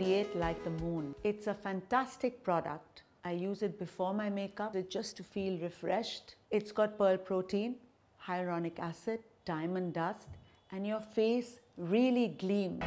radiate like the moon. It's a fantastic product. I use it before my makeup just to feel refreshed. It's got pearl protein, hyaluronic acid, diamond dust, and your face really gleams.